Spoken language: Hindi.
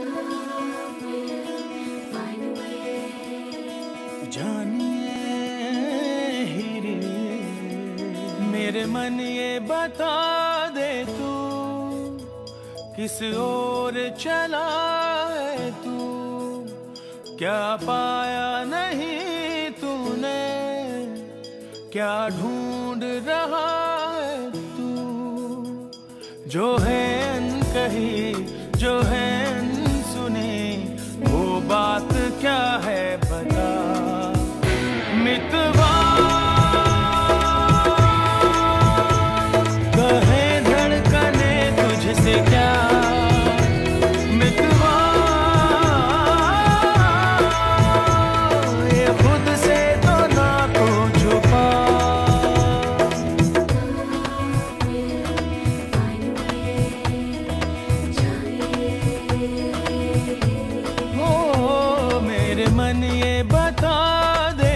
मेरे मन ये बता दे तू, किस ओर चला है तू? क्या पाया नहीं तूने? क्या ढूंढ रहा है तू? जो है कही जो है मन ये बता दे।